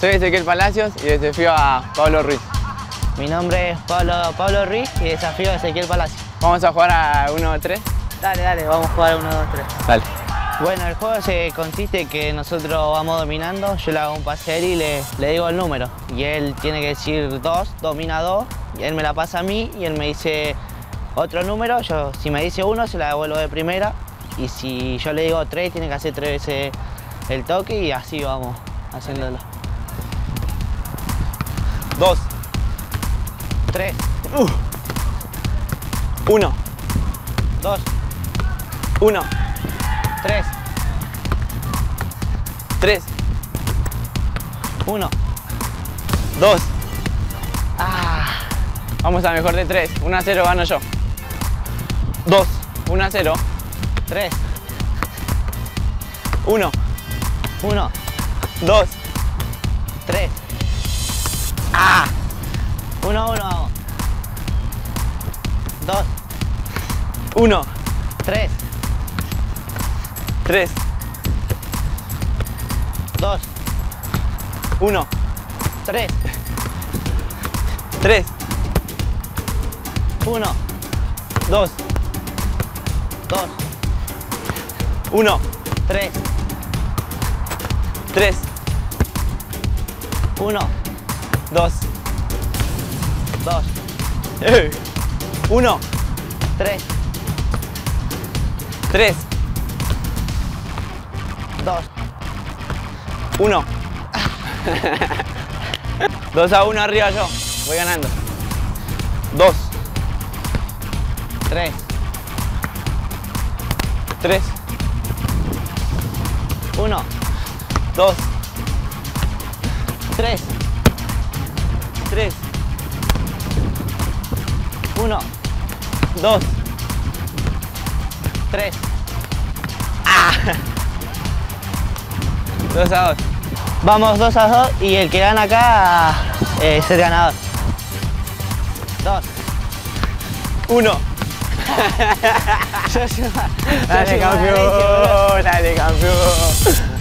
Soy Ezequiel Palacios y desafío a Pablo Ruiz. Mi nombre es Pablo, Pablo Ruiz y desafío a Ezequiel Palacios. Vamos a jugar a 1-3. Dale, dale, vamos a jugar 1, 2, 3. Dale. Bueno, el juego se consiste en que nosotros vamos dominando, yo le hago un pase a él y le, le digo el número. Y él tiene que decir 2, domina 2, y él me la pasa a mí y él me dice otro número. Yo, si me dice 1, se la devuelvo de primera. Y si yo le digo 3, tiene que hacer 3 veces el toque y así vamos haciéndolo. 2, 3, 1, 2, 1, 3, 3, 1. 2. Ah, Vamos a mejor de 3. 1 0 gano yo. 2, 1 0, 3, 1, 1, 2, 3. ¡Ah! 1, 1, vamos. 2, 1, 3, 3, 2, 1, 3, 3, 1, 2, 2, 1, 3, 3, 1, 2, 2, 1, 3, 3, 2, 1. 2 a 1 arriba yo. Voy ganando. 2, 3, 3, 1, 2, 3, 3, 1, 2. 3. 2 a 2. Vamos 2 a 2 y el que gana acá eh, es el ganador. 2. 1. Yo, yo, yo Dale campeón, dale campeón.